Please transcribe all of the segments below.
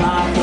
life.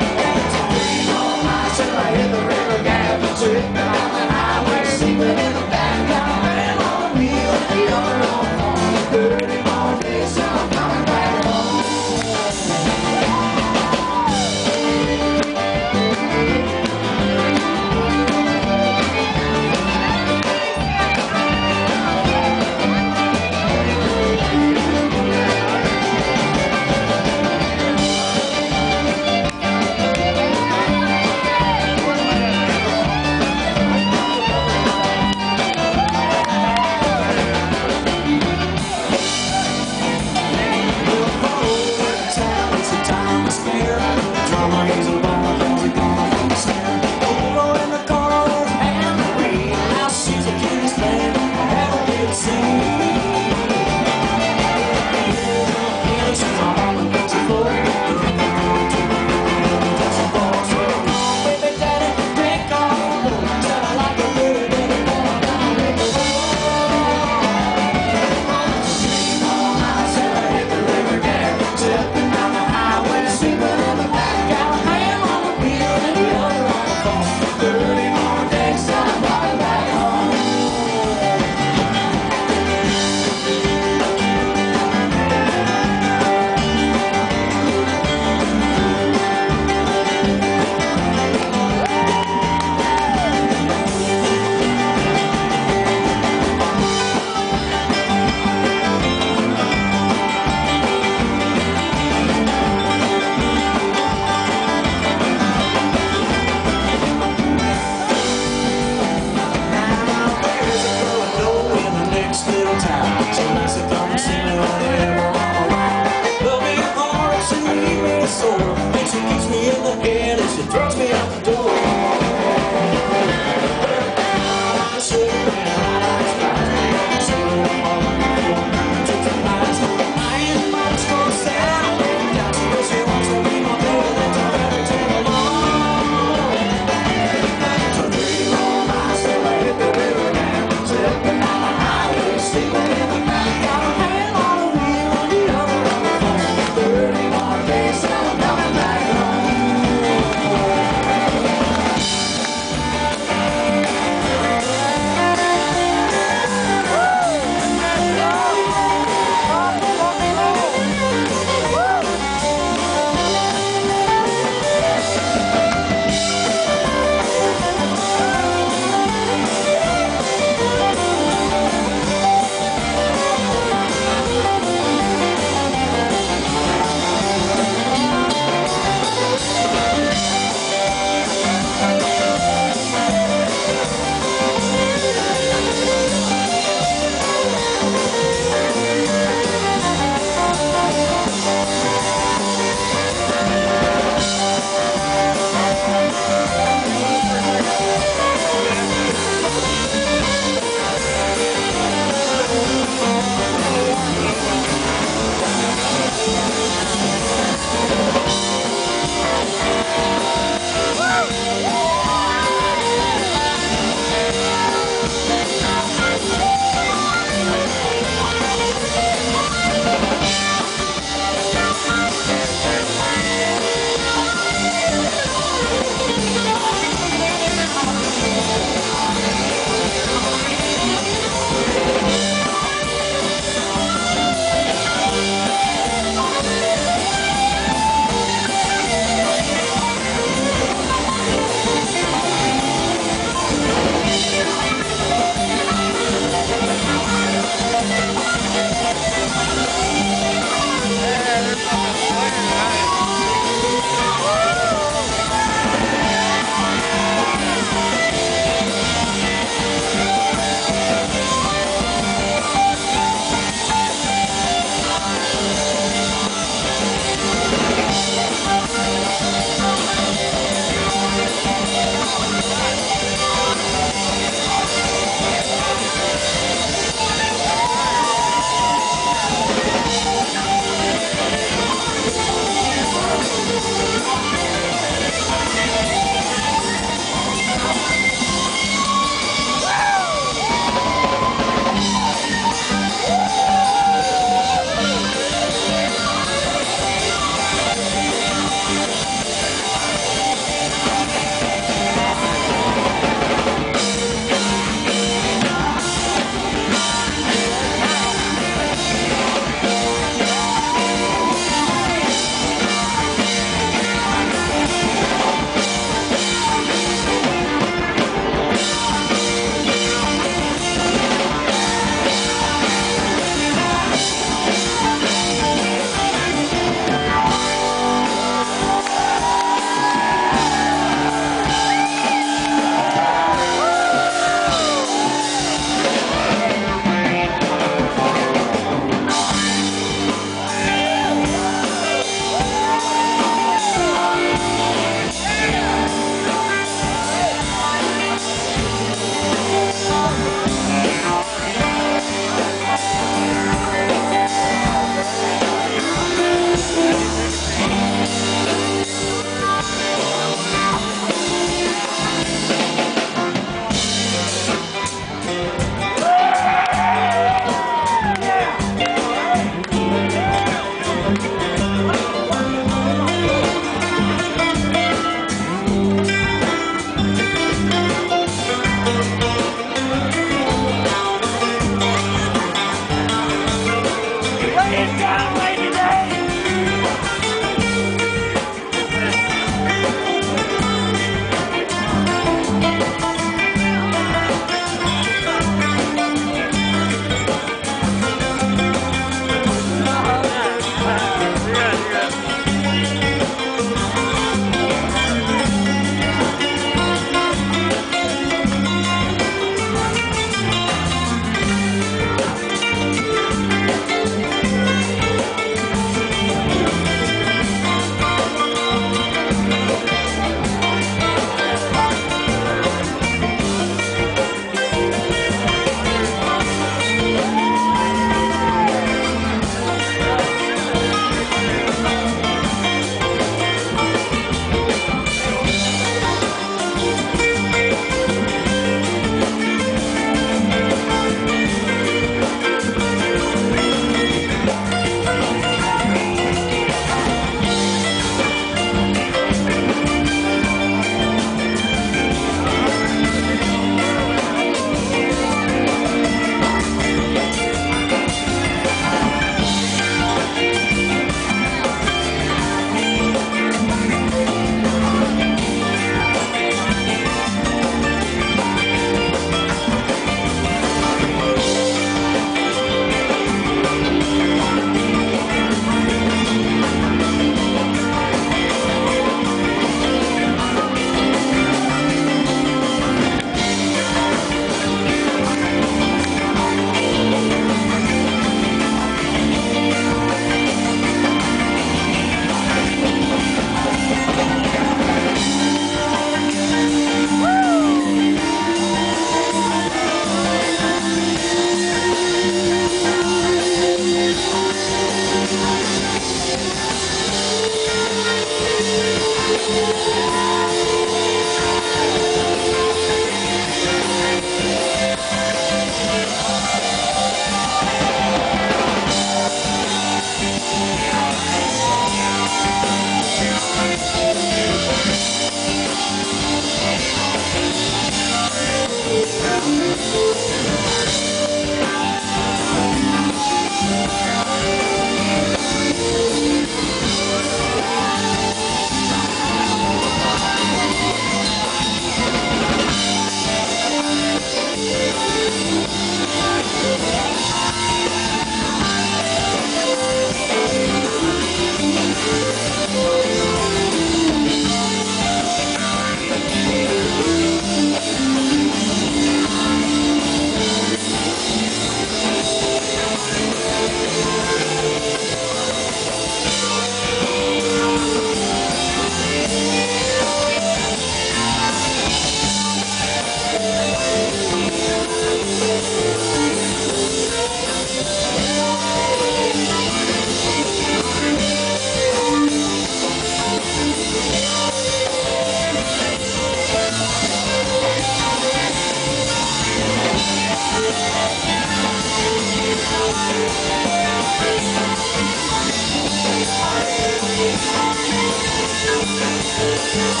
Thank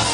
you.